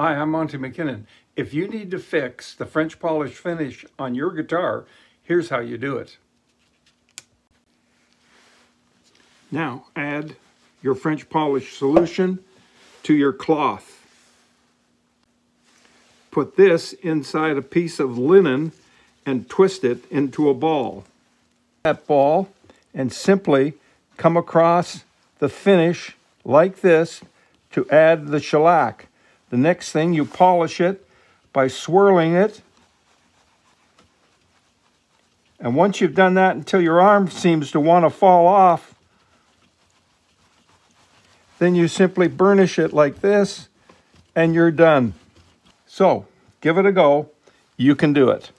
Hi, I'm Monty McKinnon. If you need to fix the French polish finish on your guitar, here's how you do it. Now add your French polish solution to your cloth. Put this inside a piece of linen and twist it into a ball. That ball and simply come across the finish like this to add the shellac. The next thing you polish it by swirling it. And once you've done that until your arm seems to want to fall off, then you simply burnish it like this and you're done. So give it a go. You can do it.